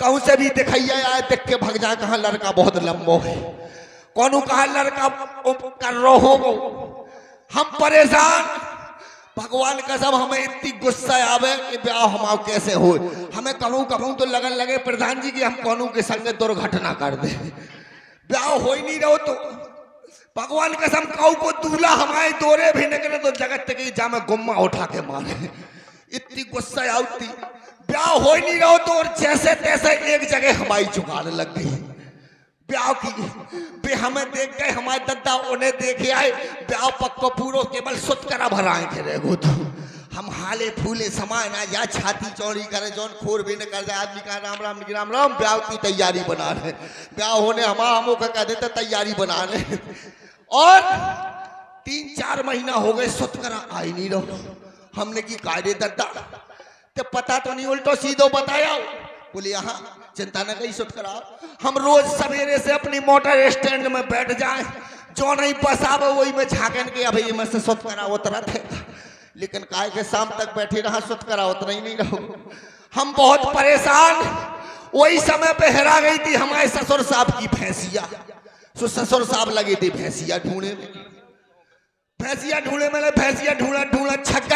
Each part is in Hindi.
कहूँ से भी दिखाइए, आए देख के भग जाए, कहा लड़का बहुत लंबो है। कौन कहा लड़का कर रहो? हम परेशान। भगवान कसम, हमें इतनी गुस्सा आवे कि ब्याह हमारा कैसे हो हमें कहूँ कहूँ तो लगन लगे, प्रधान जी की हम कौनू के संग दुर्घटना कर दे। ब्याह हो ही नहीं रहो तो। भगवान कसम, कहू को दूल्हा हमारे दौरे भी निकले तो जगत की जा में गुम्मा उठा के मारे। इतनी गुस्सा आती ब्याह हो ही नहीं रहो तो और जैसे तैसे एक जगह हमारी जुगाड़ लग गई। ब्याह की, बे हमें देख गए, हमारे दद्दा उन्हें देखे आए। ब्याह पक्को पूरो केवल सुतकरा भराए थे रेगो तो। हम हाले फूले समान आ या छाती चौड़ी करे, जौन खोर भी न कर जाए, आदमी का राम राम राम राम, ब्याह की तैयारी बना रहे ब्याह होने हम हमो का कह देते, तैयारी बना रहे और तीन चार महीना हो गए सुतकरा आई नहीं रहो। हमने की कायदे दद्दा ते पता तो नहीं, उल्टो सीधो बताया। बोले यहाँ चिंता न कही सुट करा हम रोज सवेरे से अपनी मोटर स्टैंड में बैठ जाए। जो नहीं पसावे वही में झाकन के अभी में से सुत करा उतरा थे लेकिन काय के शाम तक बैठे रहा सुत करा उतना ही नहीं रहो। हम बहुत परेशान। वही समय पे हेरा गई थी हमारे ससुर साहब की भैंसिया। सो ससुर साहब लगे थे भैंसिया ढूंढे में भैंसिया ढूंढे, मैंने भैंसिया ढूंढा ढूंढा, छक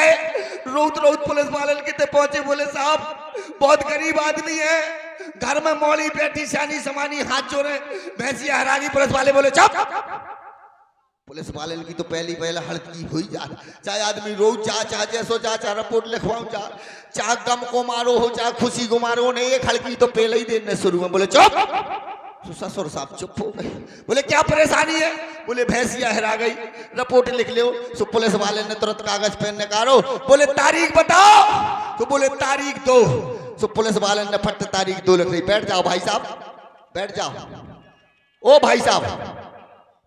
रोत रोत पुलिस वाले कितने पहुँचे, बोले, साहब, बहुत गरीब आदमी है। घर में मौली बैठी शानी, समानी, हाथ जोड़े। भैंसिया हरागी, पुलिस वाले बोले, चुप! पुलिस वाले की तो पहली पहले हड़की हुई जा। चाहे आदमी रो चा चाहे जैसो जा, चाहे रिपोर्ट लिखवाऊं जा, चाहे गम को मारो हो, चाहे खुशी को मारो नहीं, एक हड़की तो पहले ही देने शुरू में बोले, चुप! तो ससुर साहब चुप हो गए। बोले, क्या परेशानी है? बोले, भैंसिया हरा गई। रिपोर्ट लिख लो सो पुलिस वाले ने तुरंत कागज़ पेन निकालो। बोले, तारीख बताओ। तो बोले, तारीख दो। सो पुलिस वाले ने फट तारीख दो लिख दी बैठ जाओ भाई साहब। बैठ जाओ। ओ भाई साहब।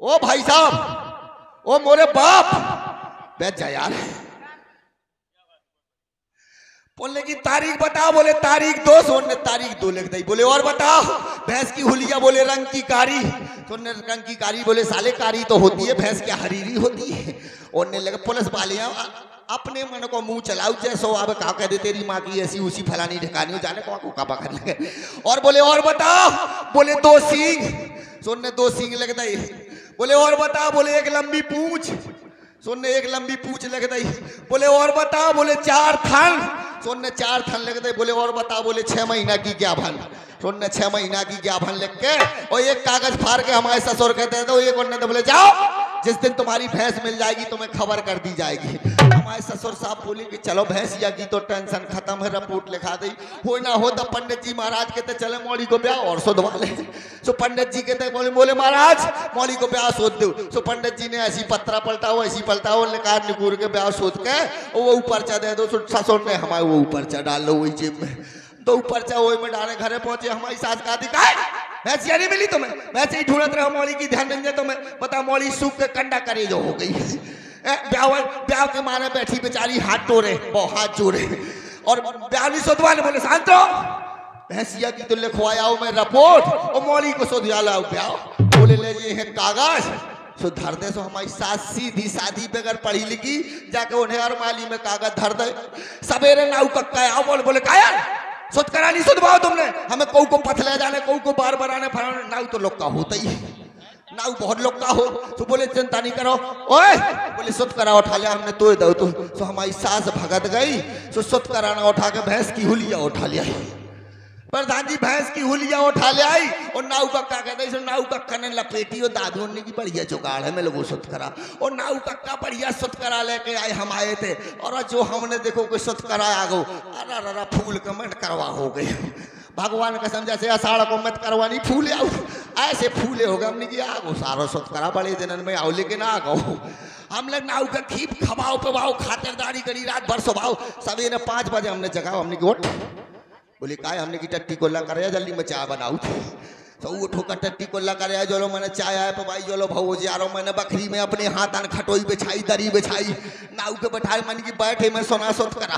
ओ भाई साहब। ओ मोरे बाप। बैठ जा यार। बोलने की तारीख बताओ, बोले तारीख दो, सोन तारीख दो लिख दी। बोले और बताओ, भैंस की हुलिया बोले रंग की कारी। तो ने रंग की कारी बोले साले कारी तो होती है, भैंस की हरीरी होती है? और ने लगे पुलिस वाले अपने मन को मुँह चलाऊ जैसो अब का कह दे, तेरी माँ की ऐसी उसी फलानी ढिकानी जाने को का पकड़ लगे? और बोले, और बताओ, बोले दो सींग। सोन दो सींग लग दी। बोले, और बताओ, बोले, एक लंबी पूंछ। सुनने एक लंबी पूछ लग गई। बोले, और बताओ बोले, चार थान। सुनने चार थान लग गई। बोले, और बताओ बोले, छह महीना की क्या भन? सुनने छह महीना की क्या भन लिख के, और एक कागज़ फाड़ के हमारे ससुर कहते हैं तो ने तो बोले, जाओ। जिस दिन तुम्हारी भैंस मिल जाएगी, तुम्हें खबर कर दी जाएगी। हमारे ससुर साहब बोले कि चलो भैंसिया की तो टेंशन खत्म है, रिपोर्ट लिखा दी। हो ना हो तो पंडित जी महाराज कहते, चले मौली को ब्याह और सुधवा ले। सो पंडित जी कहते, बोले महाराज, मौली को ब्याह सोच दो। सो पंडित जी ने ऐसी पत्रा पलटाओ ऐसी पलटाओ निकाल निकूर के ब्याह सोच के वो ऊपर चा दे दो ससुर ने हमारे वो ऊपर चा डाल लो, वही जेब में। तो ऊपर चा वही में डाले, घरे पहुँचे, हमारी सास का दिखाए भैंसिया नहीं मिली तुम्हें। वैसे ही ढूंढत रहे, मौली की ध्यान देंगे तुम्हें। पता मौली सूख के कंडा करे जो हो गई। ब्याह ब्याह के मारे बैठी बेचारी हाथ टोरे वो हाथ जोड़े। और ब्याह सोधवा ने बोले, शांत रहो। भैंसिया की तो लिखवाया हूँ मैं रिपोर्ट। और मौली को सोधिया लाओ, ब्याह। बोले, ले ये है कागज़। सो धर दे, सो हमारी सास सीधी शादी बगैर पढ़ी लिखी, जाके उन्हें हर माली में कागज़ धर दे। सवेरे नाउ कक्का आओ, बोले बोले कायल सोच नहीं सुधवाओ तुमने। हमें कऊ को पथले जाने कऊ को बार बार आने, फलाने। नाउ तो लोग का होता ही नाव बहुत लोग का हो। तो बोले, चिंता नहीं करो। ओए, बोले सुत करा उठा लिया हमने तो दो तो। हमारी सास भगत गई तो सुत कराना उठा के भैंस की हुलिया उठा लिया प्रधान जी भैंस की हुलिया उठा ले आई और नाऊ कक्का कहते सो नाऊ कक्का ने लपेटी और दादू ने की बढ़िया जुगाड़ है, मैं लोगों सुत करा और नाऊ कक्का बढ़िया सुत करा लेके आए, हम आए थे। और जो हमने देखो कोई सुत करा आ गो अरे अरे फूल कमेंट करवा हो गई भगवान का समझा से अषाढ़ को मत करवानी फूले आओ। ऐसे फूले हो गए हमने की आ गो सारो सुत करा बड़े दिन में आओ, लेकिन आ गो हम लोग नाऊ का खीप खबाओ पवाओ खातिरदारी करी, रात भर सुबाओ। सवेरे पाँच बजे हमने जगाओ हमने की उठ। बोले काय हमने की टट्टी कोल्ला करे जल्दी में चाय बनाऊ? तो वो ठोकर टट्टी कोल्ला करे जो लो मैंने चाय आए भाई जो लो भाव जा रहा मैंने बकरी में अपने हाथ अन खटोई बिछाई दरी बिछाई। नाऊ के बैठाए मन की बैठे में सोना सोच करा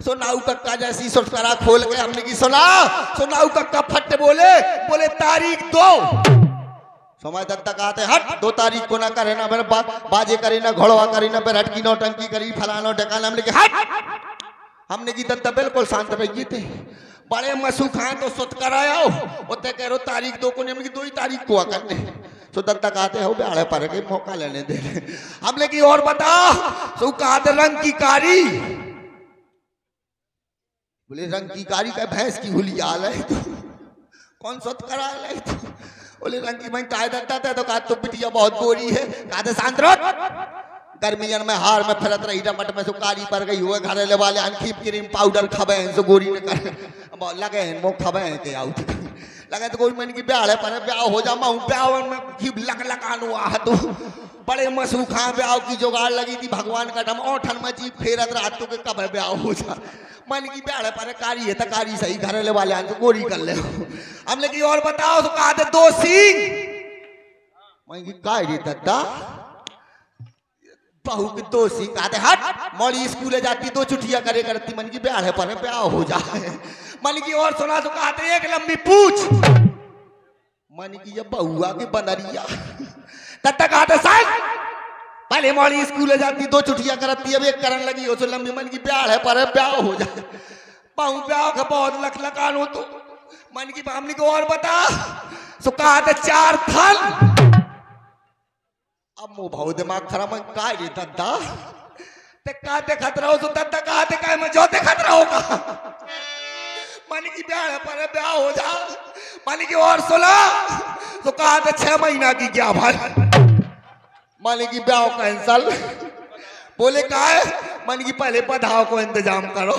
सो नाऊ कक्का जैसी सोच करा खोल के हमने की सुना सो नाऊ कक्का फट बोले बोले तारीख दो। समय दत्ता कहते हट दो तारीख को ना करे ना मेरे बा, बाजे करी ना घोड़वा करी ना फिर हटकी नौटंकी करी फलाना ढकाना हमने की हट। हमने की दत्ता बिल्कुल शांत रहिए थे। बड़े मसू खाए तो सुत कर आयो। उते कह रो तारीख दो को नहीं दो ही तारीख को करने तो तब तक आते हो बेड़े पर के मौका लेने दे। हमने की और बता तो कहा रंग की कारी। बोले, रंग की कारी का भैंस की हुलिया ले तू। कौन सुत करा ले तू? बोले, रंग की मैं काय देता था तो कहा तो बिटिया बहुत गोरी है। कहा थे शांत रहो गर्मियन में हार में फिरत रही टमट में सुकारी पर गई, हुए घरेले वाले अनखीप क्रीम पाउडर खबे सो गोरी ने कर लगे हैं वो खबे हैं के आउट लगे तो कोई मन की ब्याह है, पर ब्याह हो जा, मैं ब्याह में घी लक लकानु आ तू। बड़े मसू खा ब्याह की जुगाड़ लगी थी भगवान का डम ओठन में जीप फेरत रात तो के कब ब्याह हो जा। मन की ब्याह है, पर कारी है, तकारी सही, घरेले वाले आन तो गोरी कर ले हमने की और बताओ तो कहा दो सिंह मैं की, काय रे, दद्दा? बहू की दोषी हट, मौली स्कूल जाती, दो छुट्टियाँ करे करती, मन की ब्याह है, पर ब्याह हो जाए। मन की और सुना तो कहते एक लंबी पूछ। मन की ये बहुआ की बनरिया। तब तक कहते साल पहले मौली स्कूल जाती, दो छुट्टियाँ करती, अब एक करन लगी हो तो लंबी, मन की ब्याह है, पर ब्याह हो जाए। बहु ब्याह का बहुत लख लकान हो तो मन की बामनी को और बता। सो कहते चार थल। अब मो भाऊ दिमाग खराब काय रे दद्दा? ते का देखत रहो सो दद्दा का ते काय मैं जो देखत रहो का? मानी की ब्याह पर ब्याह हो जा. मानी की और सुना तो कहा था छह महीना की क्या भर. मानी की ब्याह कैंसल बोले का है मन की पहले पधाव को इंतज़ाम करो.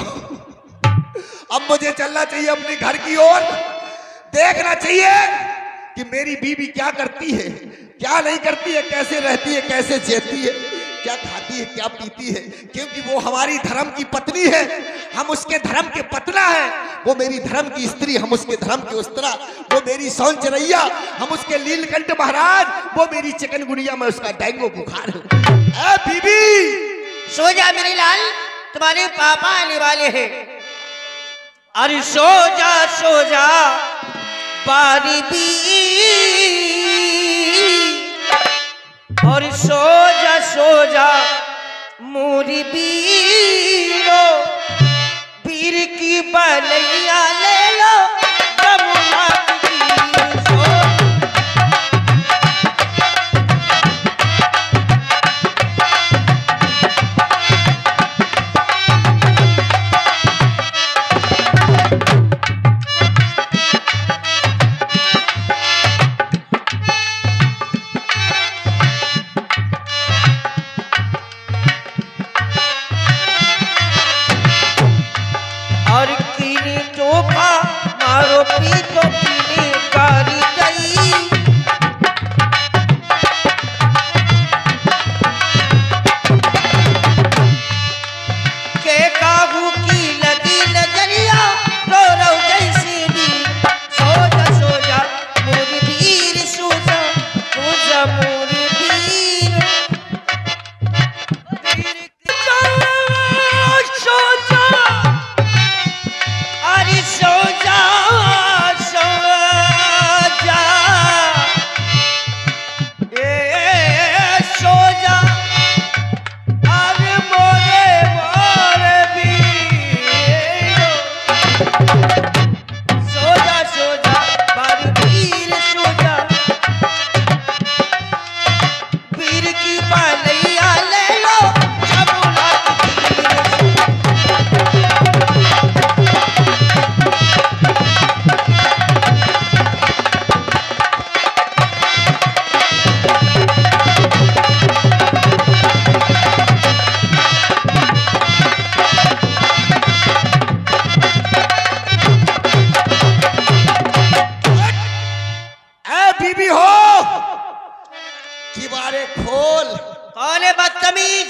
अब मुझे चलना चाहिए अपने घर की ओर. देखना चाहिए कि मेरी बीवी क्या करती है। क्या नहीं करती है, कैसे रहती है, कैसे जीती है, क्या खाती है, क्या पीती है? क्योंकि वो हमारी धर्म की पत्नी है, हम उसके धर्म के पतना है। वो मेरी धर्म की स्त्री, हम उसके धर्म की उस्तरा। वो मेरी सौंचरैया हम उसके लीलकंठ महाराज। वो मेरी चिकनगुनिया में उसका डेंगू बुखार है। बीबी! सो जा मेरे लाल, तुम्हारे पापा आने वाले हैं। अरे सो जा सो जा बारी भी और सो जा सो जा मोरी बीरो पीर की बलैया ले खोल कौन है बदतमीज?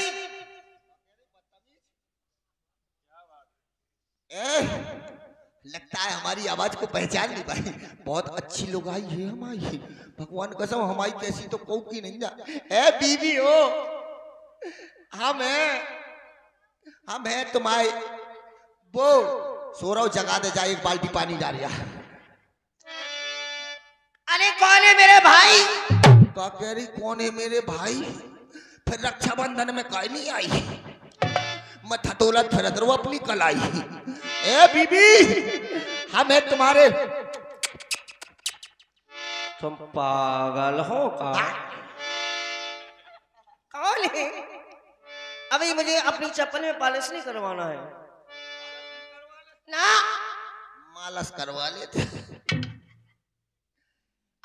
लगता है हमारी आवाज़ को पहचान नहीं पाई। बहुत अच्छी लोग आई है हमारी भगवान कसम हमारी कैसी तो कौ की नहीं जा ए बीवी हो। हम है। हम है तुम्हारे। वो सोरव जगा दे जाए एक बाल्टी पानी डाल रहा अरे कौन है मेरे भाई? का कह रही कौन है मेरे भाई? फिर रक्षाबंधन में कहीं नहीं आई? मैं थतोलत फिरत रहूँ अपनी कलाई ए बीबी हम है तुम्हारे। तुम पागल हो का? कौन है? अभी मुझे अपनी चप्पल में पॉलिश नहीं करवाना है। ना। मालस करवा लेते।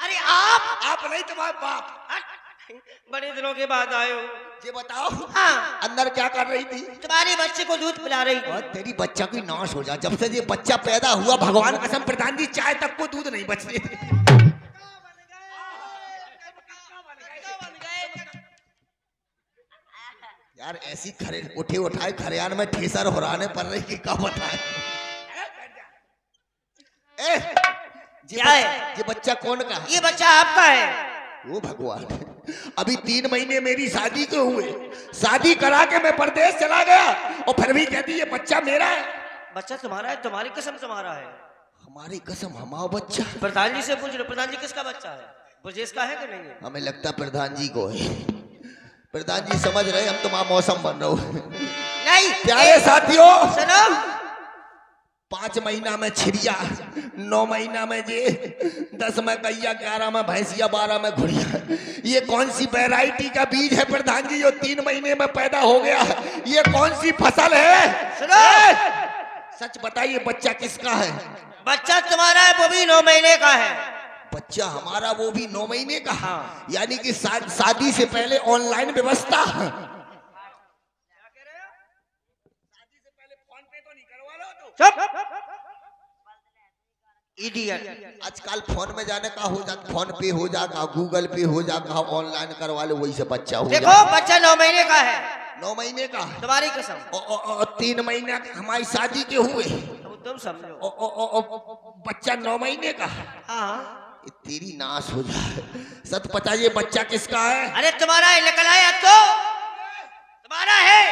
अरे आप? आप नहीं तुम्हारे बाप। बड़े दिनों के बाद आए हो। ये बताओ हाँ। अंदर क्या कर रही थी? तुम्हारे बच्चे को दूध पिला रही थी। और तेरी बच्चा की नाश हो जा जब से ये बच्चा पैदा हुआ भगवान कसम प्रधान जी चाय तक को दूध नहीं बचते। यार ऐसी खरे उठे उठाए खरियान में ठेसर होराने पड़ रही कि क्या बताए? क्या है? ये बच्चा कौन का? है ये बच्चा आपका है। वो भगवान अभी तीन महीने मेरी शादी के हुए। शादी करा के मैं परदेश चला गया और फिर भी कहती ये बच्चा मेरा है। बच्चा तुम्हारा है तुम्हारी कसम तुम्हारा है। हमारी कसम हमारा बच्चा। प्रधान जी से पूछ लो प्रधान जी किसका बच्चा है? ब्रजेश का है कि नहीं है? हमें लगता प्रधान जी को है। प्रधान जी समझ रहे हम तुम्हारा मौसम बन रहे हो। नहीं प्यारे साथियों सुनो। पाँच महीना में छिड़िया नौ महीना में ये दस में गैया ग्यारह में भैंसिया बारह में घुड़िया। ये कौन सी वैरायटी का बीज है प्रधान जी? जो तीन महीने में पैदा हो गया। ये कौन सी फ़सल है। सच बताइए बच्चा किसका है? बच्चा तुम्हारा है वो भी नौ महीने का है। बच्चा हमारा वो भी नौ महीने का। हाँ। यानी कि शादी से पहले ऑनलाइन व्यवस्था। चुप। इडियट आजकल फ़ोन में जाने का हो जाता फ़ोन पे हो जाएगा गूगल पे हो जाएगा ऑनलाइन करवा लो वही से बच्चा हो देखो बच्चा नौ महीने का है। नौ महीने का तुम्हारी कसम। और, तीन महीने का हमारी शादी के हुए। तुम समझो। बच्चा नौ महीने का हाँ। तेरी नाश हो जाए सच पता ये बच्चा किसका है? अरे तुम्हारा है निकल आया तो। तुम्हारा है।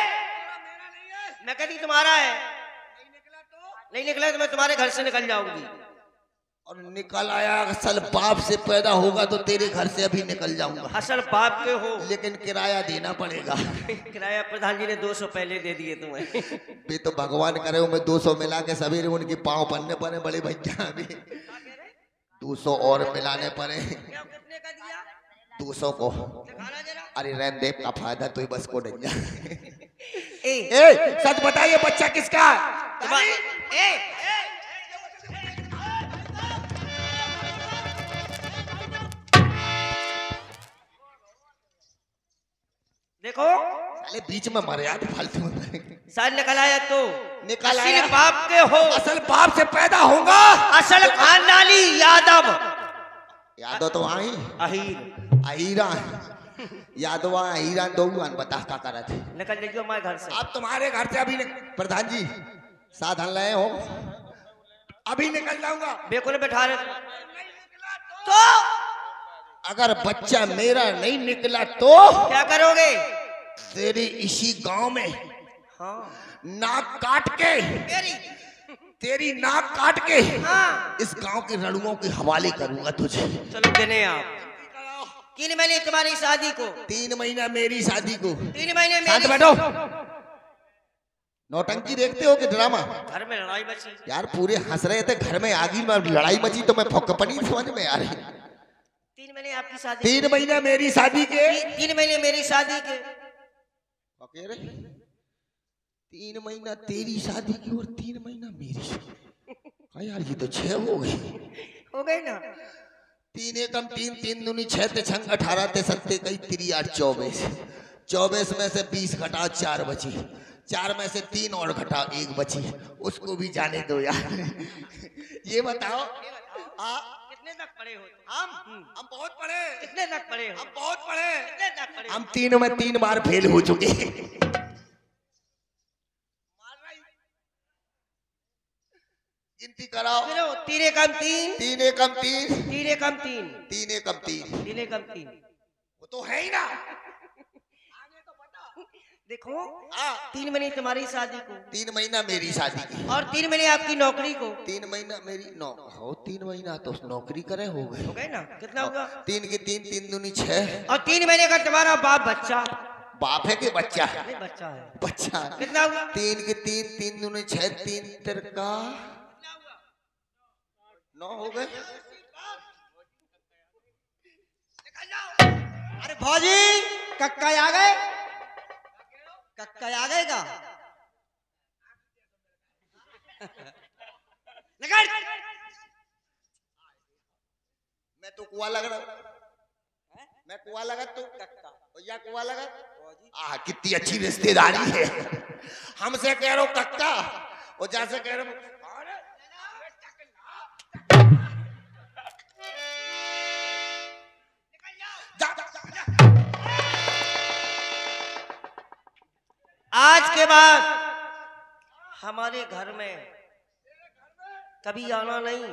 मैं कहती तुम्हारा है। नहीं निकला तो मैं तुम्हारे घर से निकल जाऊँगी। और निकल आया असल बाप से पैदा होगा तो तेरे घर से अभी निकल जाऊँगा। असल बाप के हो। लेकिन किराया देना पड़ेगा। किराया प्रधान जी ने 200 पहले दे दिए तुम्हें। वे तो भगवान करे मैं 200 मिला के सवेरे उनके पाँव पन्ने पड़े बड़े भैया अभी 200 और मिलाने पड़े। दो सौ को। अरे रैन देव का फ़ायदा तो बस को डंजा ए ए सच बताइए बच्चा किसका? है ए देखो साले बीच में मर्यादा फालतू सर साल निकल आया तो। निकल असल आया। बाप के हो। असल बाप से पैदा होगा। असल खानदानी यादव। यादव तो आई अहीर। अहीरा यादवा अहीरा दो बता का करा थे। निकल जाइए हमारे घर से। आप तुम्हारे घर से अभी प्रधान जी साधन लाए हो। अभी निकल जाऊँगा। बेकुल बैठा रहे। तो अगर बच्चा मेरा नहीं निकला तो क्या करोगे? तेरी इसी गाँव में हाँ। नाक काट के मेरी तेरी नाक काट के हाँ। इस गाँव के रणुओं के हवाले करूँगा तुझे। चलो देने आप। तीन महीने तुम्हारी शादी को। तीन महीना मेरी शादी को। तीन महीने मेरी बैठो। नौटंकी देखते हो कि ड्रामा? घर में लड़ाई बची। यार पूरे हंस रहे थे घर में आगी में लड़ाई मची तो मैं फकपनी समझ में आ रही। तीन महीने आपकी शादी तीन महीना मेरी शादी के। तीन महीने मेरी शादी के। तीन महीना तेरी शादी की और तीन महीना मेरी शादी। यार ये तो छह हो गई। हो गई ना? तीन एकम तीन तीन दूनी छह ते छंग अठारह ते सत्ते कई तिरी आठ चौबीस। चौबीस में से बीस घटाओ चार बची। चार में से तीन और घटाओ एक बची। उसको भी जाने दो यार। ये बताओ आ, कितने तक पढ़े हो हम? हम बहुत पढ़े। कितने तक पढ़े हो? हम बहुत पढ़े? हम तीनों में तीन बार फेल हो चुके। गिनती कराओ। तीन एकम तीन। तीन एकम तीन। तीन एकम तीन। तीन एकम तीन। तीन एकम तीन। वो तो है ही ना। देखो हाँ। तीन महीने तुम्हारी शादी को। तीन महीना मेरी शादी की। और तीन महीने आपकी नौकरी को। तीन महीना मेरी नौ हो तीन महीना तो नौकरी करे हो गए। हो गए ना? कितना होगा? तीन की तीन तीन दूनी छह। और तीन महीने का तुम्हारा बाप बच्चा। बाप है कि बच्चा? नहीं बच्चा है। बच्चा कितना हुआ तीन की तीन तीन दूनी छह तीन तिरका नौ हो गए। अरे भौजी कक्का आ गए? कक्का आ गए का? निकल मैं तो कुआ लग रहा हूँ। मैं कुआ लगा तू। कक्का। भैया कुआ लगा? आ कितनी अच्छी रिश्तेदारी है। हमसे कह रहा हूँ कक्का। और जैसे कह रहा हूँ आज के बाद हमारे घर में कभी आना नहीं।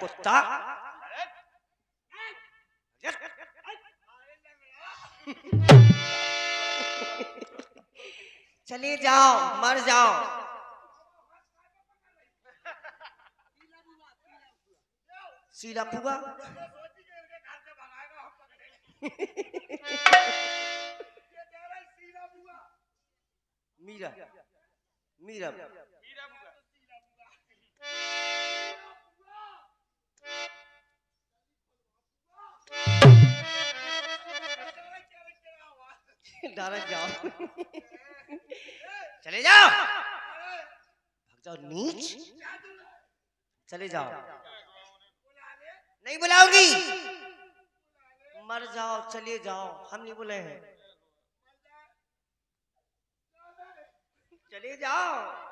कुत्ता। चले जाओ मर जाओ। सीला पुआ मीरा मीरा। डायरेक्ट जाओ चले जाओ। भाग जाओ नीच। चले जाओ। नहीं बुलाऊँगी। मर जाओ, चले जाओ। हम नहीं बुले हैं। चले जाओ।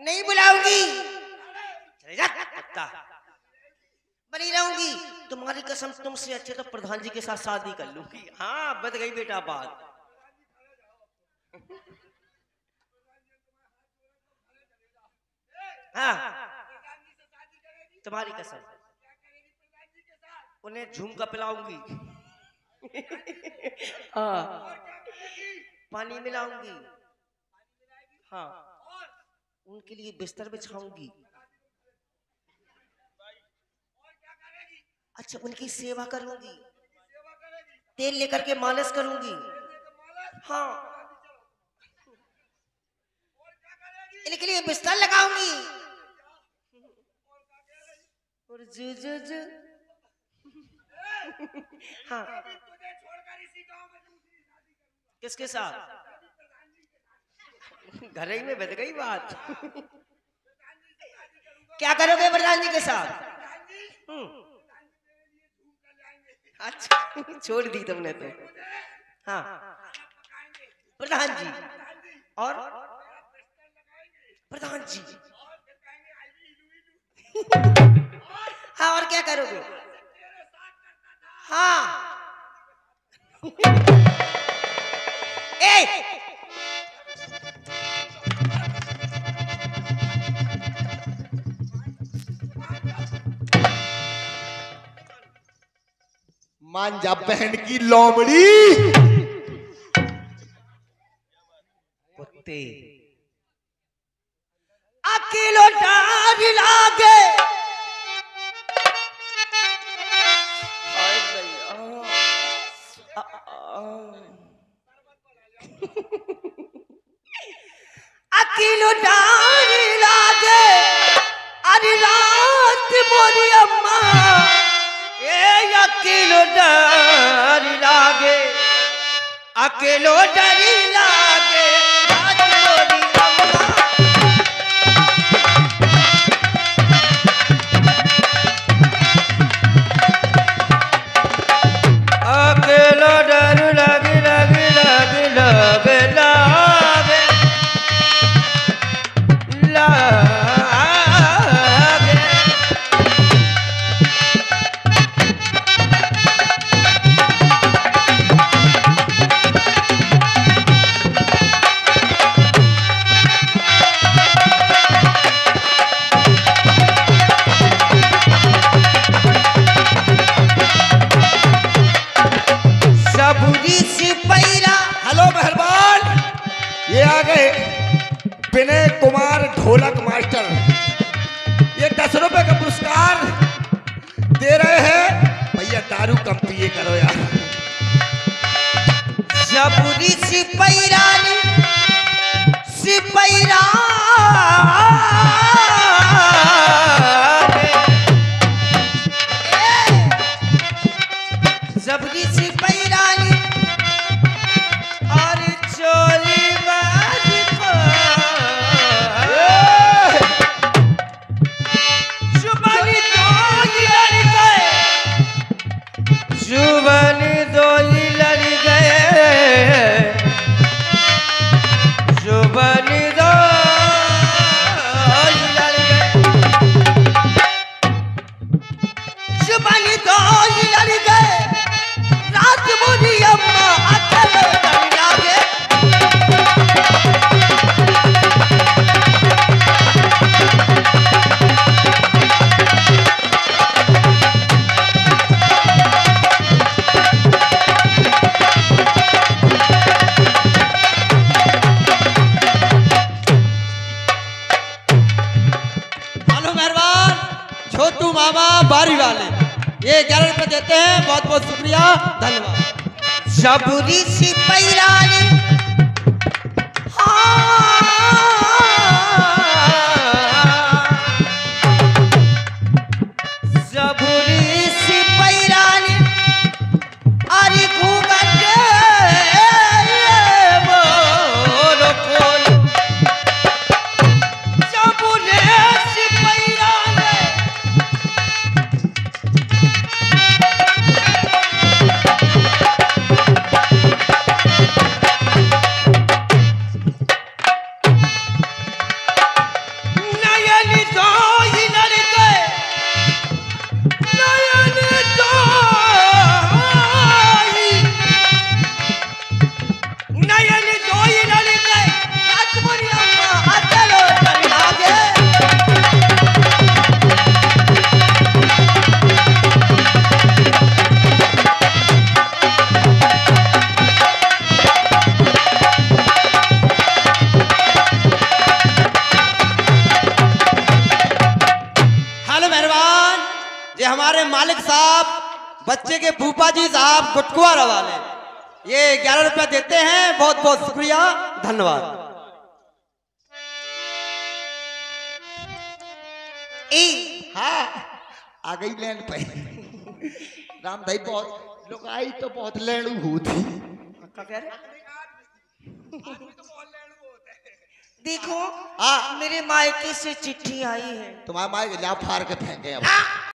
नहीं बुलाऊँगी। चले जा बनी रहूँगी। तुम्हारी कसम, तुमसे अच्छे तो प्रधान जी के साथ शादी कर लूँगी। हाँ बद गई बेटा बात। हाँ। तुम्हारी कसम। उन्हें झुमका पिलाऊँगी। हाँ। पानी मिलाऊँगी। हाँ। उनके लिए बिस्तर बिछाऊँगी। अच्छा उनकी सेवा करूँगी। तेल लेकर के मालिश करूँगी। हाँ। इनके लिए बिस्तर लगाऊँगी। और जु जु जु। हाँ। किसके साथ? घर ही में बद गई बात। क्या करोगे प्रधान जी के साथ? हम्म। अच्छा। छोड़ दी तुमने तो। हाँ। प्रधान जी और? प्रधान जी। हाँ और क्या करोगे? हाँ। ए! जा बहन की लोमड़ी। कुत्ते। अकेलो डार लागे अरे रात मोरी अम्मा। ए अकेलो सिपैरा जबरी सिपैरानी गुटकुआरा वाले। ये ग्यारह रुपए देते हैं बहुत बहुत शुक्रिया धन्यवाद। ई हाँ आ गई लैंड पे। राम भाई बहुत लोग आई तो बहुत लैंड हुई थी देखो हाँ। मेरे मायके से चिट्ठी आई है। तुम्हारे माए ला फाड़ के फेंके अब।